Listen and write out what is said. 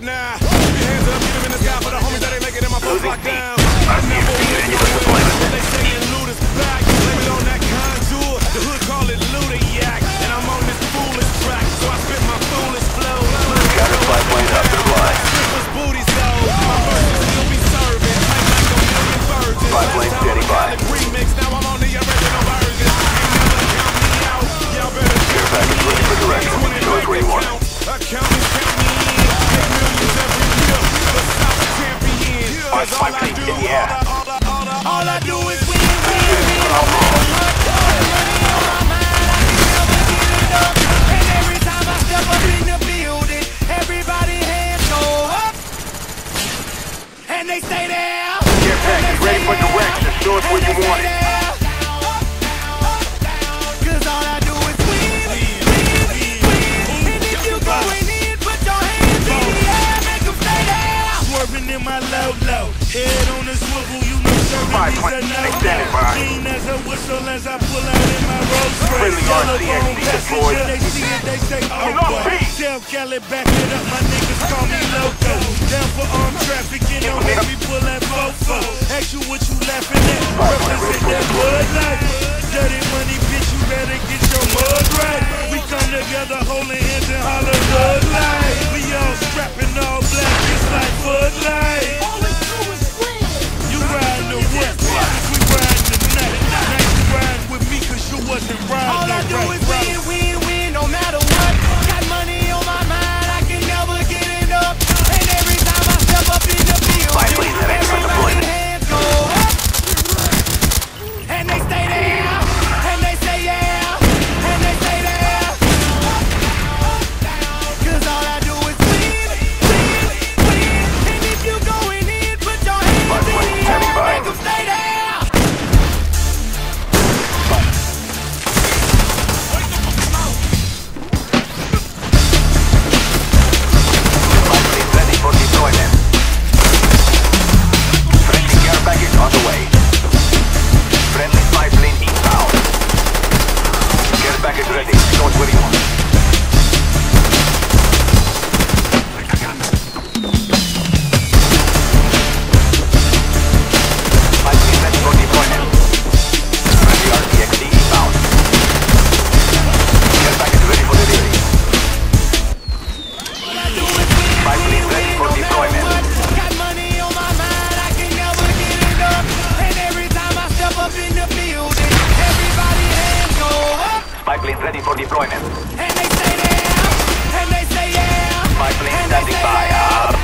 now. Cause all I do, all I do is win, win, win. they stay there. Get back, ready for direction. show us where you want it. low, low. Head on the swivel, you know serving these are no Clean as a whistle as I pull out in my they see it, they say, oh boy. Tell Kelly back it up, my niggas call me loco. Down for armed traffic, and don't me pull that fofo. Ask you what you laughing at, represent that blood life. Dirty money, bitch, you better get your mud right. We come together, holding Ready, not willing. My ready for deployment. And they say yeah! And they say yeah! Standing by.